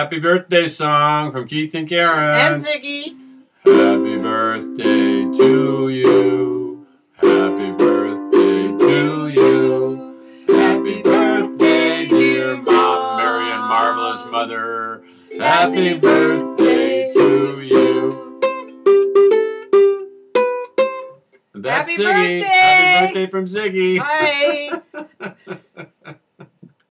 Happy birthday song from Keith and Karen. And Ziggy. Happy birthday to you. Happy birthday to you. Happy birthday, dear Mom, Marion Marvelous Mother. Happy birthday to you. That's Happy Ziggy. birthday. Happy birthday from Ziggy. Bye.